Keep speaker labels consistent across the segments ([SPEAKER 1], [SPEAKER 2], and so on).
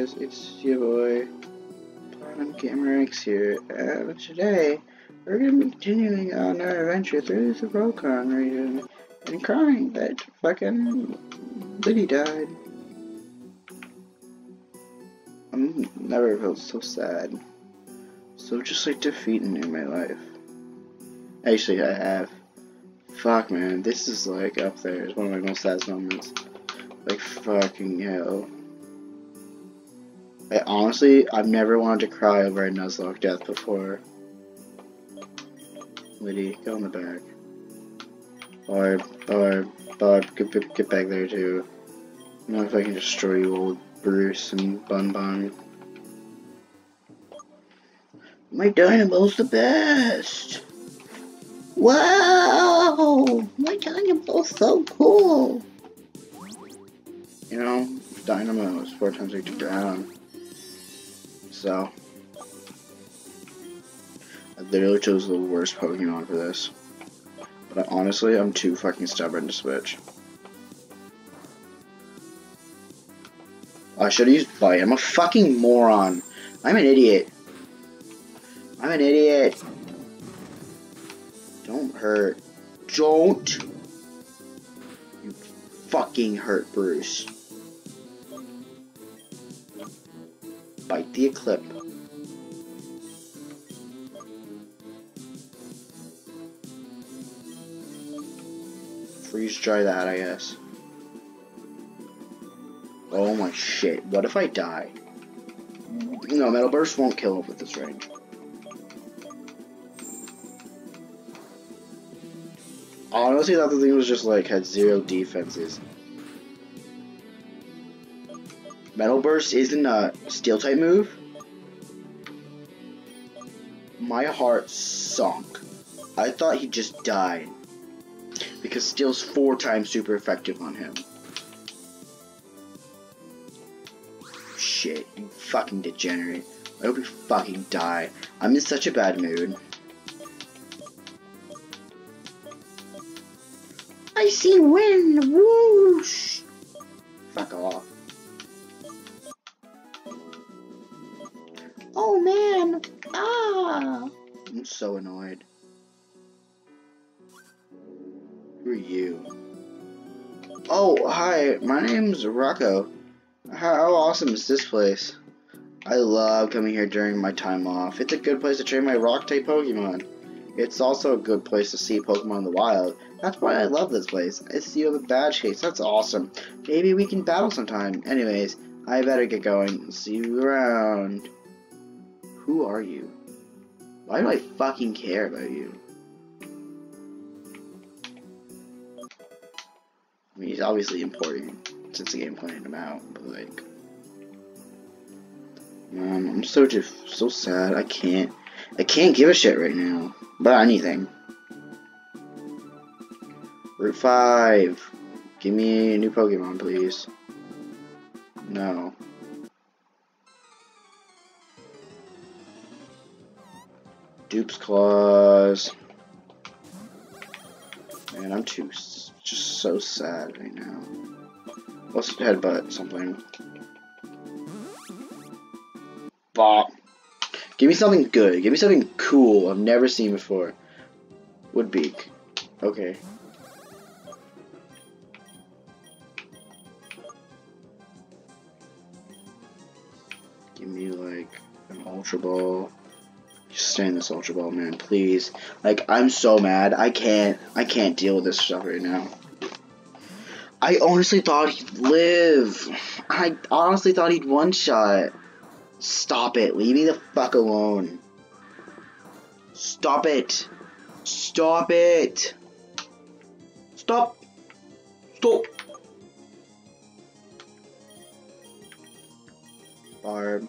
[SPEAKER 1] guys, it's your boy, Platinum Gamer X here, and today we're going to be continuing on our adventure through the Rokon region and crying that fucking Liddy died. I'm never felt so sad, so just like defeating in my life. Actually, I have. Fuck, man, this is like up there. It's one of my most sad moments. Like fucking hell. I honestly, I've never wanted to cry over a Nuzlocke death before. Liddy, go in the back. Barb, Barb, Barb, get, get back there too. I know if I can destroy you, old Bruce and Bun Bun. My Dynamo's the best! Wow! My Dynamo's so cool! You know, Dynamo is four times to ground. So, I literally chose the worst Pokemon for this. But honestly, I'm too fucking stubborn to switch. I should have used Bite. I'm a fucking moron. I'm an idiot. I'm an idiot. Don't hurt. Don't. You fucking hurt, Bruce. Bite the Eclipse. Freeze dry that, I guess. Oh my shit. What if I die? No, Metal Burst won't kill him with this range. Honestly, that thing was just like had zero defenses. Metal Burst isn't a steel type move. My heart sunk. I thought he just died. Because steel's four times super effective on him. Shit, you fucking degenerate. I hope you fucking die. I'm in such a bad mood. I see wind, whoosh! Fuck off. Hi, my name's Rocco. How awesome is this place? I love coming here during my time off. It's a good place to train my rock-type Pokemon. It's also a good place to see Pokemon in the wild. That's why I love this place. I see all the badge case. That's awesome. Maybe we can battle sometime. Anyways, I better get going. See you around. Who are you? Why do I fucking care about you? I mean, he's obviously important since the game pointed him out, but like, um, I'm so just so sad. I can't, I can't give a shit right now about anything. Route five, give me a new Pokemon, please. No. Dupe's Claws. Man, I'm too just so sad right now. Let's headbutt something. Bop. Give me something good. Give me something cool I've never seen before. Woodbeak. Okay. Give me like an Ultra Ball. Just stay in this Ultra Ball, man, please. Like, I'm so mad. I can't, I can't deal with this stuff right now. I honestly thought he'd live. I honestly thought he'd one-shot. Stop it. Leave me the fuck alone. Stop it. Stop it. Stop. Stop. Barb.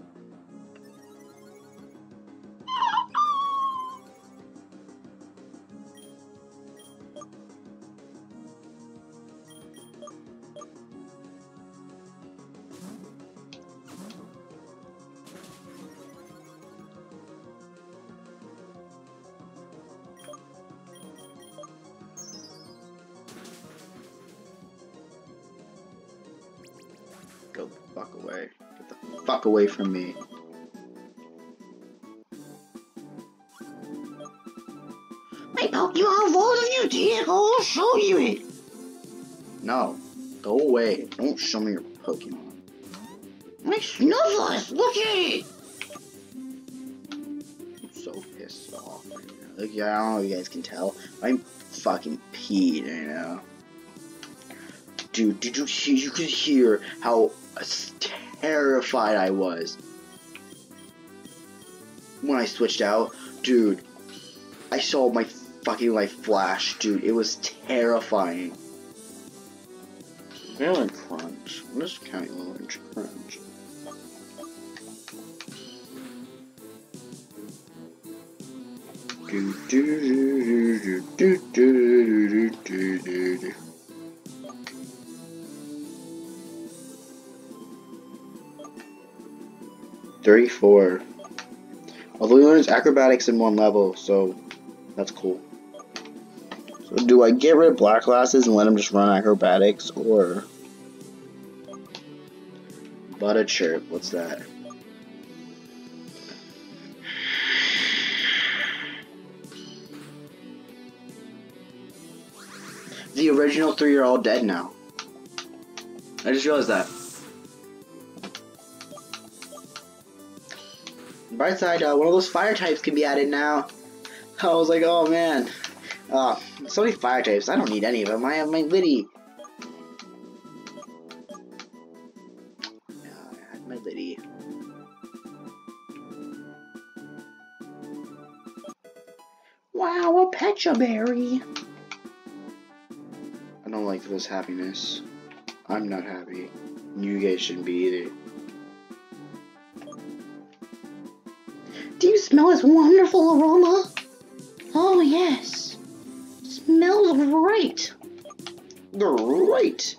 [SPEAKER 1] away from me.
[SPEAKER 2] My Pokemon Vault of you, Diego. I'll show you it.
[SPEAKER 1] No. Go away. Don't show me your Pokemon.
[SPEAKER 2] My Snuffles, look at it.
[SPEAKER 1] I'm so pissed off right now. Like, yeah, I don't know if you guys can tell. I'm fucking peed right now. Dude, did you hear? You could hear how terrified I was when I switched out. Dude, I saw my fucking life flash, dude. It was terrifying. Vanilla Crunch. I'm just counting Orange Crunch. Do do do do do do do do do do. Thirty-four. Although he learns acrobatics in one level, so that's cool. So do I get rid of black glasses and let him just run acrobatics, or butter chirp? What's that? The original three are all dead now. I just realized that. Bright side, uh, one of those fire types can be added now. I was like, oh man. Uh, so many fire types. I don't need any of them. I have my Liddy. I have my.
[SPEAKER 2] Wow, a Pecha Berry.
[SPEAKER 1] I don't like this happiness. I'm not happy. You guys shouldn't be either.
[SPEAKER 2] Smell this wonderful aroma? Oh, yes. Smells great.
[SPEAKER 1] Great!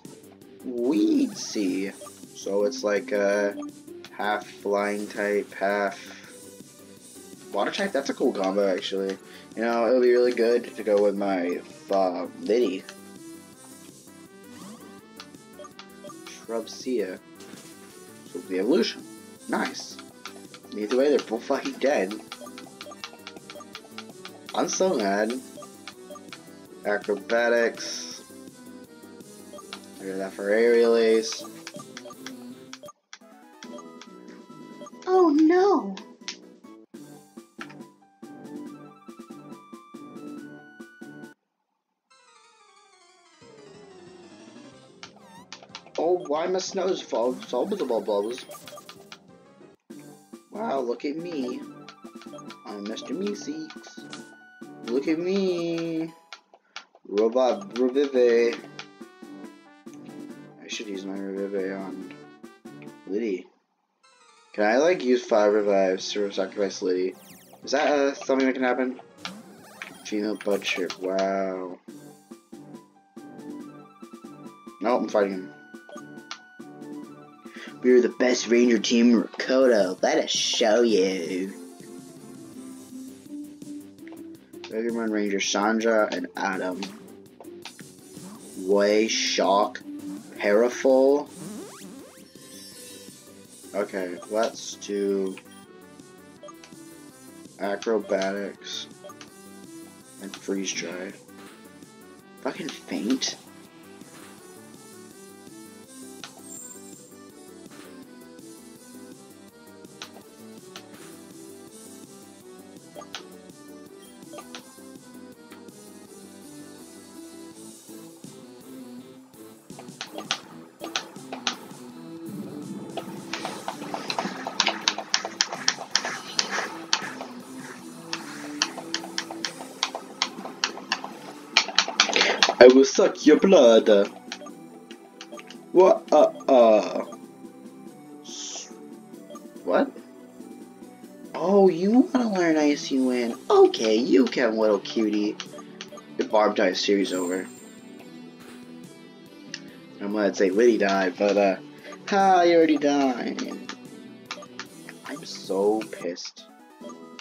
[SPEAKER 1] Weed sea. So it's like a half flying type, half water type. That's a cool combo, actually. You know, it would be really good to go with my uh, Liddy. Shrubsia. So the evolution. Nice. Either way, they're both fucking dead. I'm so mad. Acrobatics. I that for aerial ace.
[SPEAKER 2] Oh, no.
[SPEAKER 1] Oh, why my snow's fall? So with the bubbles. Wow, look at me. I'm Mr. Meeseeks. Look at me. Robot Revive. I should use my Revive on Liddy. Can I like use five revives to sacrifice Liddy? Is that uh, something that can happen? Female Butcher. Wow. No, I'm fighting him. We're the best ranger team in Rakoto. Let us show you. Pokemon Ranger Sandra and Adam. Way Shock. Paraful. Okay, let's do acrobatics and freeze dry. Fucking faint. I will suck your blood. What? Uh, uh. What? Oh, you want to learn ISUN? Okay, you can, little cutie. The Barb died series over. I'm gonna say Liddy died, but uh, ha, you already died. I'm so pissed.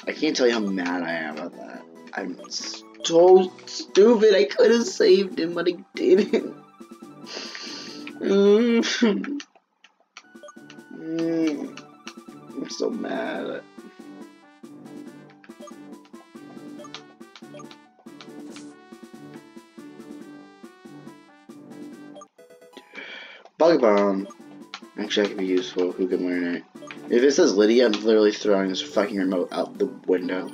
[SPEAKER 1] I can't tell you how mad I am about that. I'm so stupid. I could have saved him, but I didn't. Mm, I'm so mad. Bug um, bomb. Actually, that could be useful. Who can learn it? If it says Lydia, I'm literally throwing this fucking remote out the window.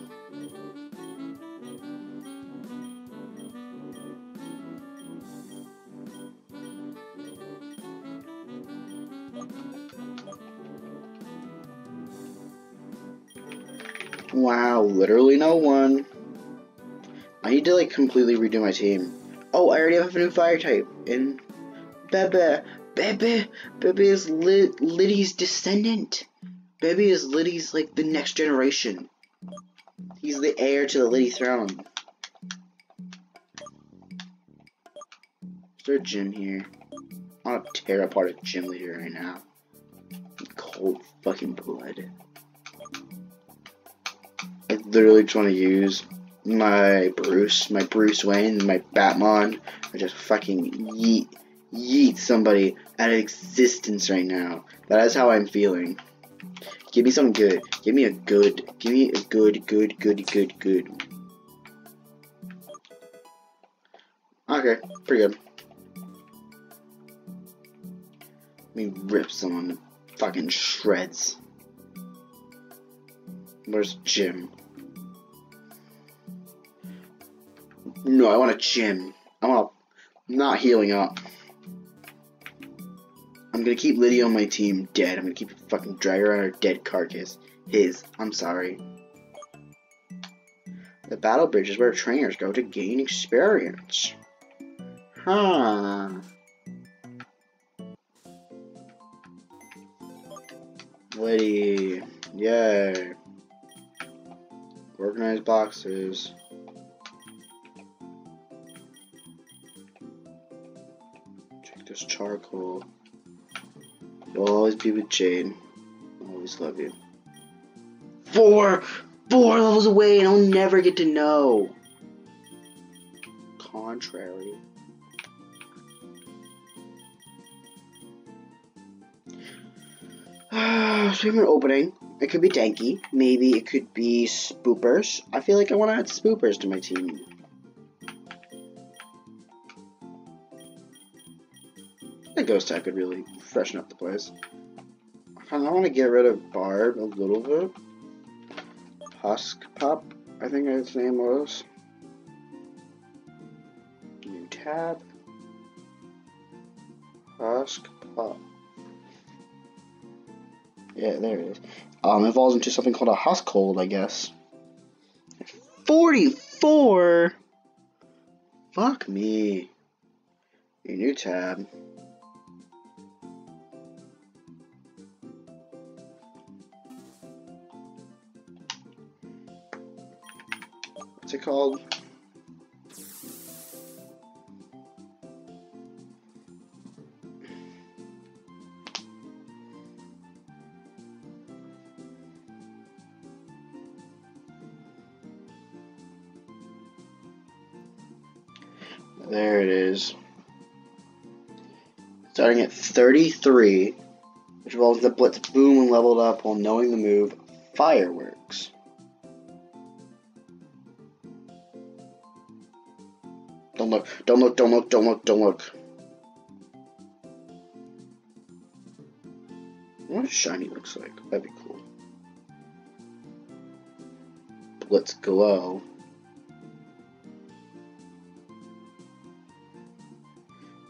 [SPEAKER 1] Wow, literally no one. I need to like completely redo my team. Oh, I already have a new fire type in Bebe. Bebe, Bebe is Lid Liddy's descendant. Bebe is Liddy's like the next generation. He's the heir to the Liddy throne. Is there a gym here? I want to tear apart a gym leader right now. Cold fucking blood. I literally just want to use my Bruce, my Bruce Wayne, my Batman, or just fucking yeet, yeet somebody out of existence right now. That is how I'm feeling. Give me something good. Give me a good. Give me a good, good, good, good, good. Okay, pretty good. Let me rip someone to fucking shreds. Where's Jim? No, I want a gym. I want not healing up. I'm gonna keep Lydia on my team dead. I'm gonna keep fucking drag her on her dead carcass. His. I'm sorry. The battle bridge is where trainers go to gain experience. Huh. Liddy. Yay. Organized boxes. Check this charcoal. You'll always be with Jade. I'll always love you. Four! Four levels away and I'll never get to know. Contrary. so we have an opening. It could be Danky. Maybe it could be Spoopers. I feel like I want to add Spoopers to my team. Ghost type could really freshen up the place. I want to get rid of Barb a little bit. Husk Pup, I think its name was. New tab. Husk Pup. Yeah, there it is. Um, evolves into something called a Huskhold, I guess. 44? Fuck me. Your new tab. What's it called? There it is. Starting at 33, which involves the Blitz Boom leveled up while knowing the move Fireworks. Don't look, don't look, don't look. What shiny looks like. That'd be cool. Blitz Glow.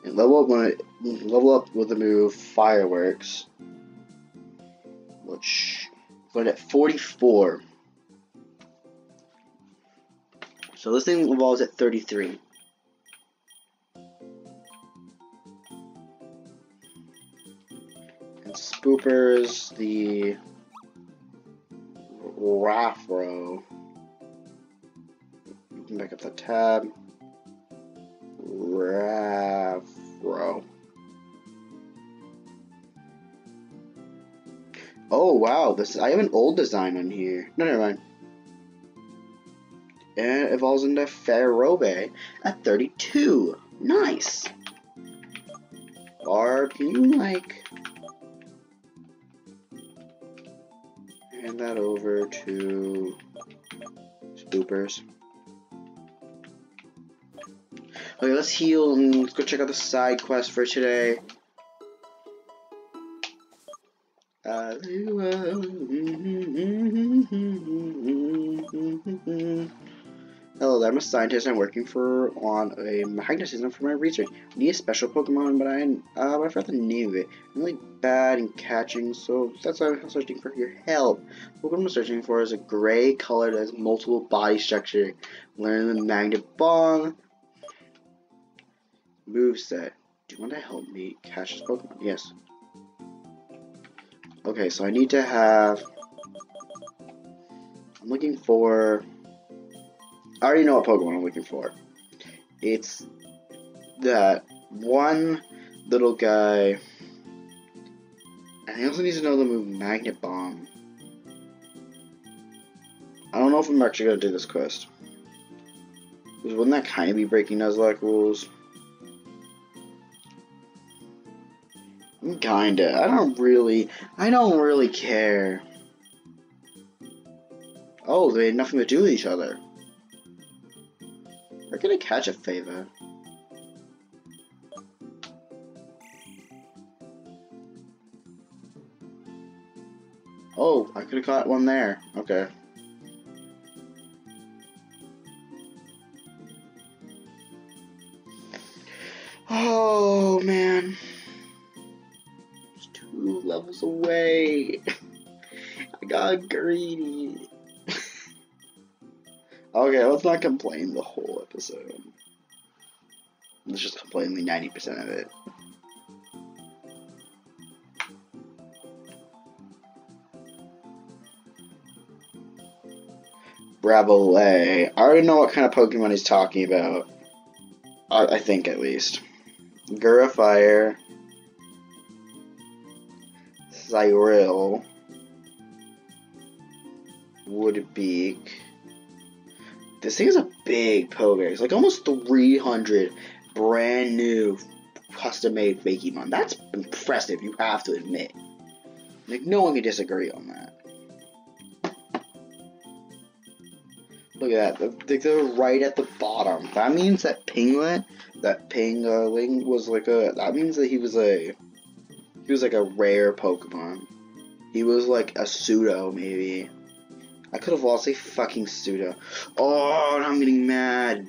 [SPEAKER 1] And level up it level up with the move Fireworks. Which but at 44. So this thing evolves at 33. Spoopers, the Raffro. Back up the tab. Ravro. Oh wow, this I have an old design on here. No, never mind. And it evolves into Ferrobe at 32. Nice. Barb, you like hand that over to Spoopers. Okay, let's heal and let's go check out the side quest for today. Uh, Hello there, I'm a scientist. I'm working for on a magnetism for my research. I need a special Pokemon, but I uh, but I forgot the name of it. I'm really bad in catching, so that's why I'm searching for your help. What I'm searching for is a gray color that has multiple body structure. Learn the Magnet Bomb moveset. Do you want to help me catch this Pokemon? Yes. Okay, so I need to have. I'm looking for. I already know what Pokemon I'm looking for. It's that one little guy. And he also needs to know the move Magnet Bomb. I don't know if I'm actually going to do this quest. Because wouldn't that kind of be breaking Nuzlocke rules? Kinda. I don't really. I don't really care. Oh, they had nothing to do with each other. We're gonna catch a favor. Oh, I could have caught one there. Okay. Oh, man. It's two levels away. I got greedy. Okay, let's not complain the whole episode. Let's just complain the 90% of it. Brabolay. I already know what kind of Pokemon he's talking about. I, I think, at least. Gurafire. Cyril. Woodbeak. This thing is a big Pokedex. Like almost 300 brand new custom made Fakemon. That's impressive, you have to admit. Like, no one can disagree on that. Look at that. They're, they're right at the bottom. That means that Pinglet, that Pingling was like a. That means that he was a. He was like a rare Pokemon. He was like a pseudo, maybe. I could have lost a fucking pseudo. Oh, I'm getting mad.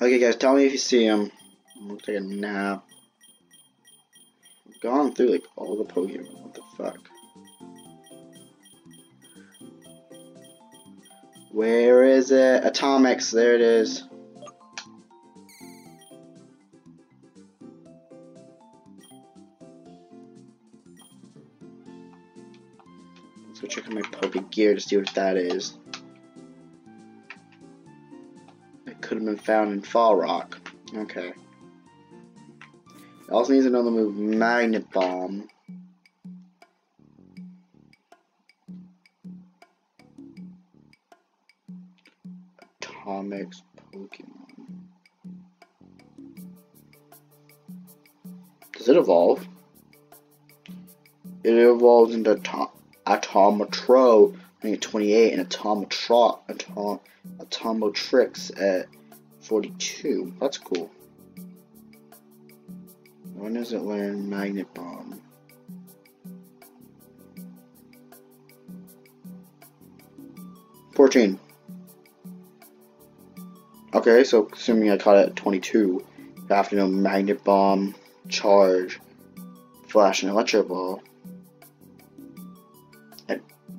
[SPEAKER 1] Okay, guys, tell me if you see him. I'm gonna take a nap. Gone through like all the Pokemon. What the fuck? Where is it? Atomics. There it is. Let's go check out my Poke Gear to see what that is. It could have been found in Fall Rock. Okay. It also needs another move, Magnet Bomb. Atomics Pokemon. Does it evolve? It evolves into Atom Atomatro at 28 and Atomatro Atom Atomotrix at 42. That's cool. When does it learn Magnet Bomb? Fourteen. Okay, so assuming I caught it at 22, I have to know Magnet Bomb, Charge, Flash, and Electro Ball.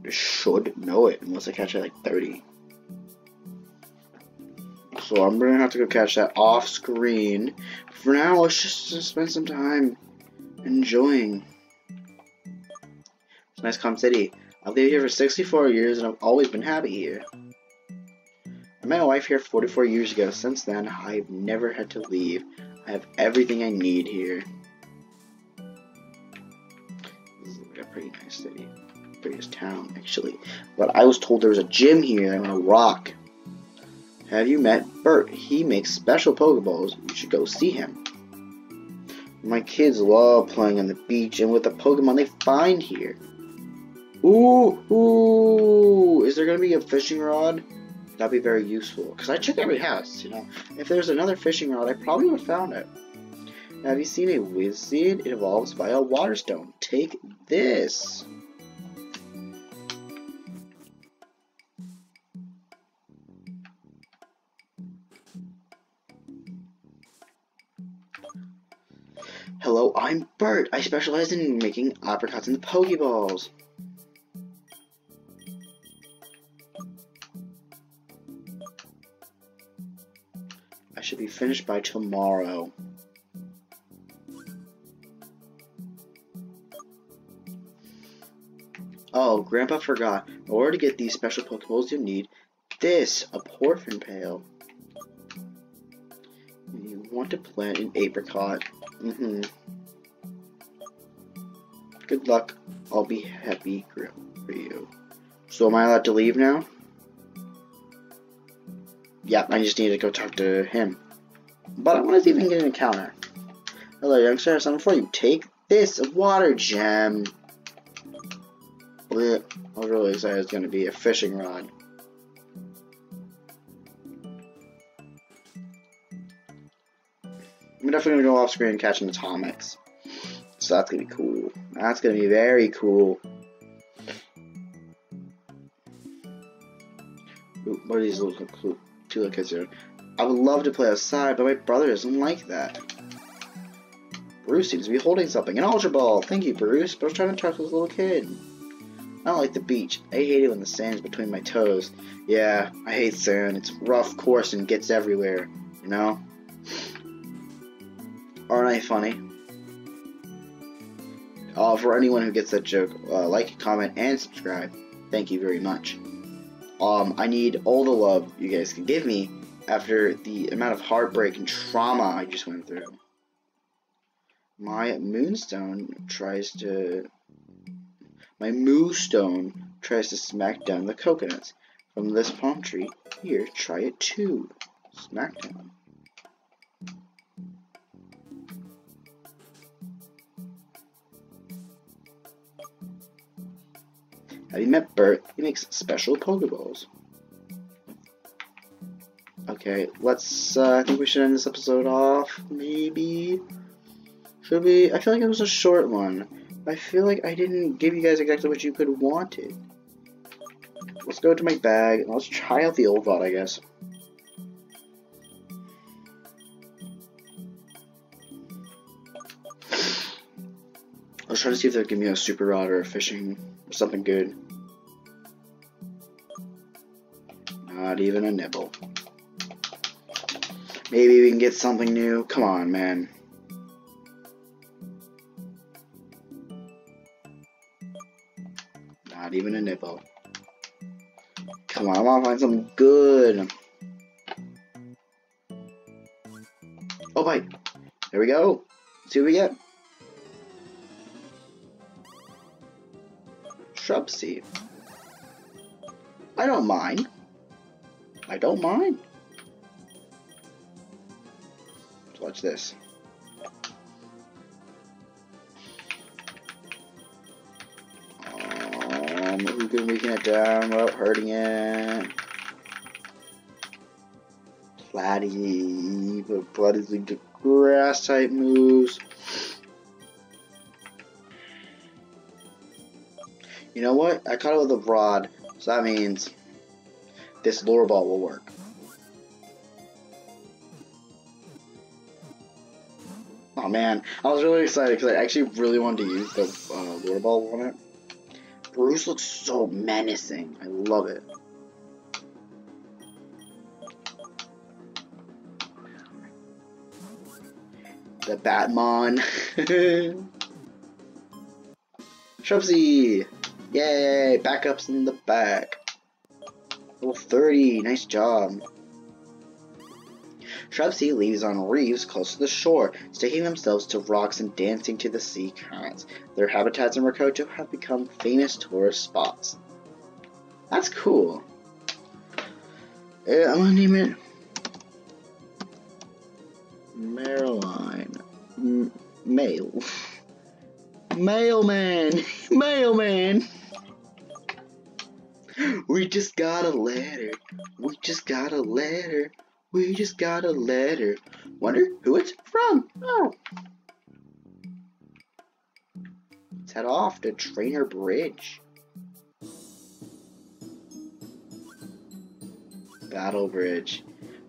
[SPEAKER 1] Should know it unless I catch it like 30. So I'm gonna have to go catch that off screen. For now, let's just spend some time enjoying. It's nice calm city. I've lived here for 64 years and I've always been happy here. I met my wife here 44 years ago. Since then, I've never had to leave. I have everything I need here. This is a pretty nice city. Prettiest town, actually. But I was told there was a gym here. I'm gonna rock. Have you met Bert? He makes special Pokeballs. You should go see him. My kids love playing on the beach and with the Pokemon they find here. Ooh, ooh, is there gonna be a fishing rod? That'd be very useful, because I check every house, you know. If there's another fishing rod, I probably would have found it. Have you seen a Whiz-Seed? It evolves via a water stone. Take this. Hello, I'm Bert. I specialize in making Apricorns into Pokeballs. I should be finished by tomorrow. Oh, Grandpa forgot. In order to get these special Pokeballs, you need this, a Porphin Pail. You want to plant an Apricorn. Mm-hmm. Good luck. I'll be happy for you. So am I allowed to leave now? Yep, I just need to go talk to him. But I want to see even get an encounter. Hello, youngster. I have something for you. Take this water gem. I was really excited it's going to be a fishing rod. I'm definitely to go off screen and catch an atomics. So that's to be cool. That's to be very cool. Ooh, what are these little two little kids doing? I would love to play outside, but my brother doesn't like that. Bruce seems to be holding something. An Ultra Ball! Thank you, Bruce. But I was trying to talk to this little kid. I don't like the beach. I hate it when the sand's between my toes. Yeah, I hate sand. It's rough, coarse, and gets everywhere. You know? Aren't I funny? Uh, for anyone who gets that joke, uh, like, comment, and subscribe. Thank you very much. Um, I need all the love you guys can give me after the amount of heartbreak and trauma I just went through. My moonstone tries to my moonstone tries to smack down the coconuts from this palm tree. Here, try it too. Smack down. Have you met Bert? He makes special Pokeballs. Okay, let's, uh, I think we should end this episode off, maybe? Should we? I feel like it was a short one. I feel like I didn't give you guys exactly what you could wanted. Let's go to my bag, and let's try out the old Rod, I guess. Try to see if they'll give me a super rod or a fishing or something good. Not even a nibble. Maybe we can get something new. Come on, man. Not even a nibble. Come on, I want to find something good. Oh, bite. There we go. Let's see what we get. Shrub seed. I don't mind. I don't mind. So watch this. Um, who can weaken it down without hurting it? Platty, but Platty's lead to grass type moves. You know what? I caught it with a rod, so that means this lure ball will work. Oh man, I was really excited because I actually really wanted to use the uh, lure ball on it. Bruce looks so menacing. I love it. The Batmon. Shrubsy! Yay! Backups in the back. Level 30. Nice job. Shrubsy leaves on reefs close to the shore, sticking themselves to rocks and dancing to the sea currents. Their habitats in Rakoto have become famous tourist spots. That's cool. Uh, I'm gonna name it Marilyn. Mail. Mailman! Mailman! We just got a letter. We just got a letter. We just got a letter. Wonder who it's from. Oh. Let's head off to Trainer Bridge. Battle Bridge.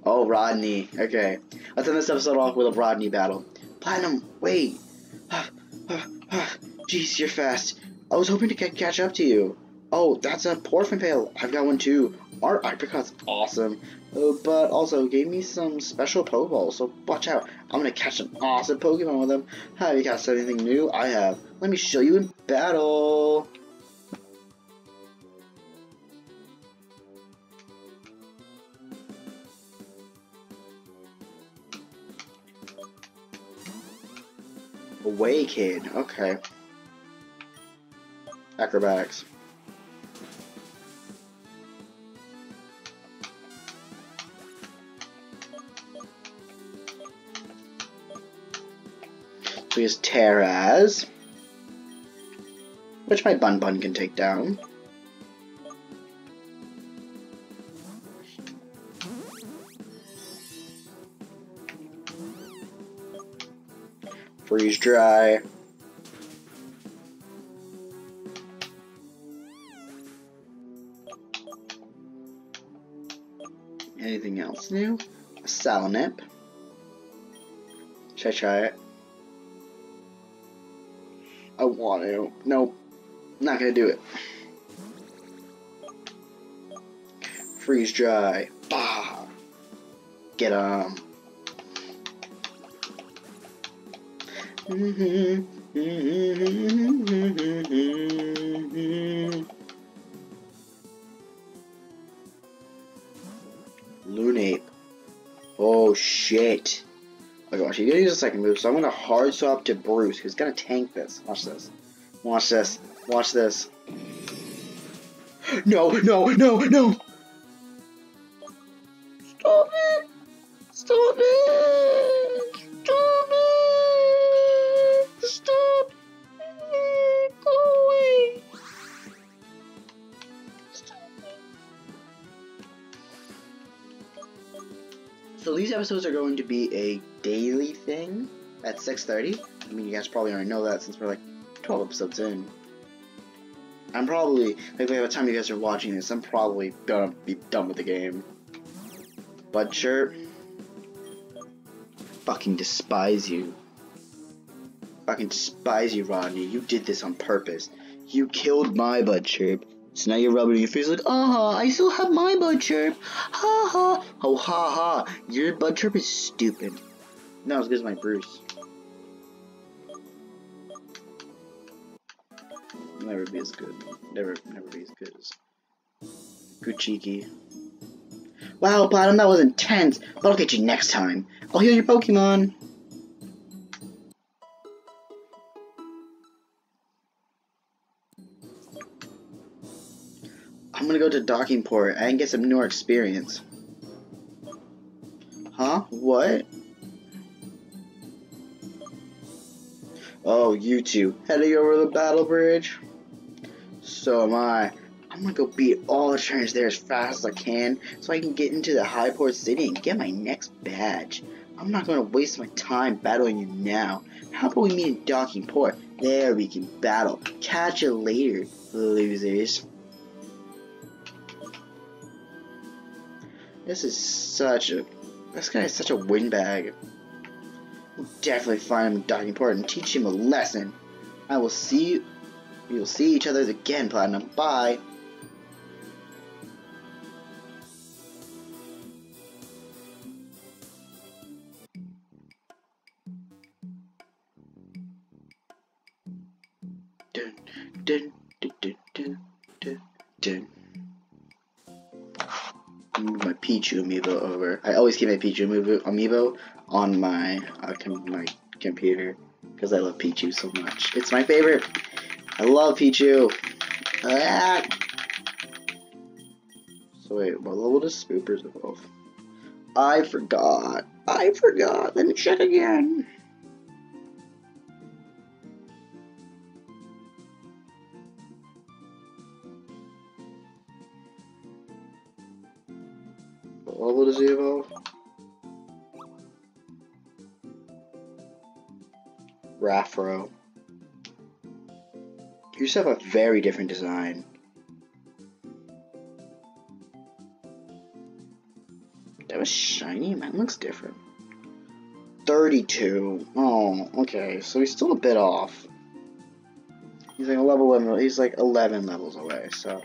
[SPEAKER 1] Oh, Rodney. Okay. Let's end this episode off with a Rodney battle. Platinum, wait. Jeez, you're fast. I was hoping to catch up to you. Oh, that's a Porphin Pail. I've got one too. Our apricot's awesome. Uh, but also gave me some special Pokeballs, so watch out. I'm gonna catch an awesome Pokemon with them. Have you caught anything new? I have. Let me show you in battle. Away Kid. Okay. Acrobatics. He has Terraz, which my Bun Bun can take down. Freeze dry. Anything else new? A Salanip. Should I try it? Want to. Nope. Not gonna do it. Freeze dry. Bah. Get um. Lunate. Oh shit. Oh gosh, he's gonna use a second move, so I'm gonna hard swap to Bruce, who's gonna tank this. Watch this. Watch this. Watch this. No, no, no, no! So these episodes are going to be a daily thing at 6.30. I mean, you guys probably already know that since we're like 12 episodes in. I'm probably, like by the time you guys are watching this, I'm probably gonna be done with the game. Bud Chirp. Fucking despise you. Fucking despise you, Rodney. You did this on purpose. You killed my Bud Chirp. So now you're rubbing your face like, ah, I still have my Bud Chirp. Ha ha. Oh, ha ha. Your Bud Chirp is stupid. Not as good as my Bruce. Never be as good. Never, never be as good as Guchiki. Wow, Platinum, that was intense. But I'll get you next time. I'll heal your Pokemon. To Docking Port and get some newer experience. Huh? What? Oh, you two. Heading over the battle bridge? So am I. I'm gonna go beat all the trainers there as fast as I can so I can get into the Highport City and get my next badge. I'm not gonna waste my time battling you now. How about we meet in Docking Port? There we can battle. Catch you later, losers. This is such a. This guy is such a windbag. We'll definitely find him in Docking Port and teach him a lesson. I will see you. We will see each other again, Platinum. Bye. Dun, dun, dun, dun, dun, dun. Move my Pichu amiibo over. I always keep my Pichu amiibo, on my uh, com my computer because I love Pichu so much. It's my favorite. I love Pichu. Ah. So wait, what level does Spoopers evolve? I forgot. I forgot. Let me check again. Raffro. You just have a very different design. That was shiny? Mine looks different. 32. Oh, okay. So he's still a bit off. He's like a level 11. He's like 11 levels away, so...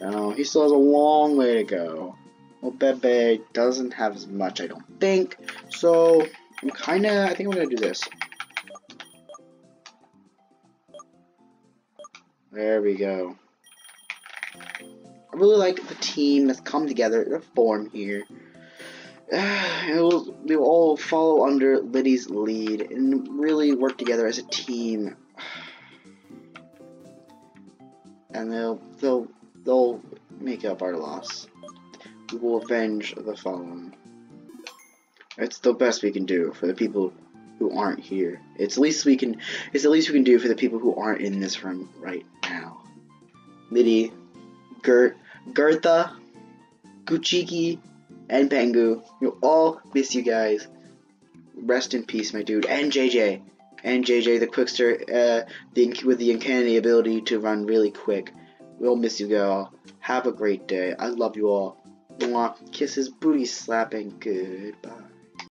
[SPEAKER 1] No, he still has a long way to go. Well, Bebe doesn't have as much, I don't think. So, I'm kinda... I think I'm gonna do this. There we go. I really like the team that's come together to form here. it will, will all follow under Liddy's lead and really work together as a team. And they'll they'll they'll make up our loss. We will avenge the fallen. It's the best we can do for the people who aren't here. It's least we can it's the least we can do for the people who aren't in this room right Liddy, Gert, Gertha, Guchiki, and Pengu. You'll all miss you guys. Rest in peace, my dude. And JJ. And JJ, the quickster, uh, the, with the uncanny ability to run really quick. We'll miss you, girl. Have a great day. I love you all. Mwah. Kisses, booty slapping. Goodbye.